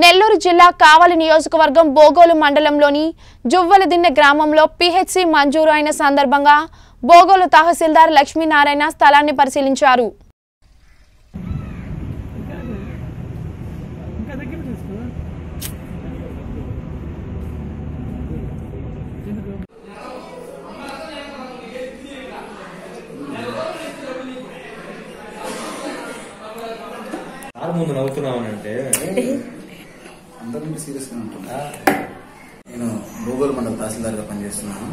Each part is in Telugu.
నెల్లూరు జిల్లా కావలి నియోజకవర్గం బోగోలు మండలంలోని జువ్వలదిన్నె గ్రామంలో పిహెచ్సి మంజూరు అయిన సందర్భంగా బోగోలు తహసీల్దార్ లక్ష్మీనారాయణ స్థలాన్ని పరిశీలించారు. ముందు నవ్వుతున్నామనంటే అందరినీ సీరియస్గా ఉంటున్నా నేను బోగోలు మండల తహసీల్దార్గా పనిచేస్తున్నాను.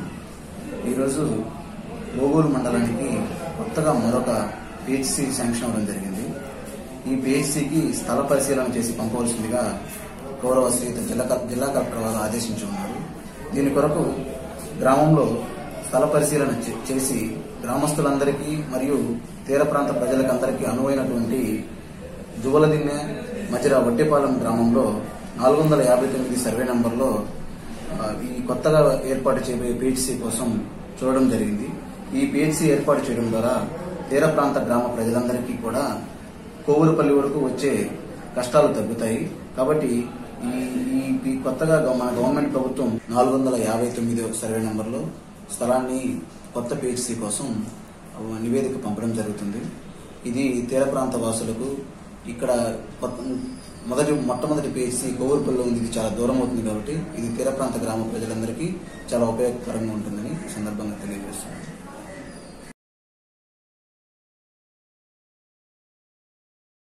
ఈరోజు బోగోలు మండలానికి కొత్తగా మరొక పిహెచ్సి శాంక్షన్ అవ్వడం జరిగింది. ఈ పిహెచ్సికి స్థల పరిశీలన చేసి పంపవలసిందిగా గౌరవ శ్రీయుత జిల్లా జిల్లా కలెక్టర్ వారు ఆదేశించి ఉన్నారు. దీని కొరకు గ్రామంలో స్థల పరిశీలన చేసి గ్రామస్తులందరికీ మరియు తీర ప్రాంత ప్రజలకందరికీ అనువైనటువంటి జువలదిన్నె మజిరా వడ్డేపాలెం గ్రామంలో నాలుగు వందల యాభై తొమ్మిది సర్వే నంబర్లో ఈ కొత్తగా ఏర్పాటు చేయబోయే పిహెచ్సి కోసం చూడడం జరిగింది. ఈ పిహెచ్సి ఏర్పాటు చేయడం ద్వారా తీర ప్రాంత గ్రామ ప్రజలందరికీ కూడా కోవూరుపల్లి వరకు వచ్చే కష్టాలు తగ్గుతాయి. కాబట్టి ఈ ఈ కొత్తగా మన గవర్నమెంట్ ప్రభుత్వం నాలుగు వందల యాభై తొమ్మిది సర్వే నంబర్లో స్థలాన్ని కొత్త పిహెచ్సి కోసం నివేదిక పంపడం జరుగుతుంది. ఇది తీర ప్రాంత వాసులకు ఇక్కడ మొదటి మొట్టమొదటి పిహెచ్సి కోవూరుపల్లిలో ఉంది. ఇది చాలా దూరం అవుతుంది కాబట్టి ఇది తీర ప్రాంత గ్రామ ప్రజలందరికీ చాలా ఉపయోగకరంగా ఉంటుందని ఈ సందర్భంగా తెలియజేస్తున్నాను.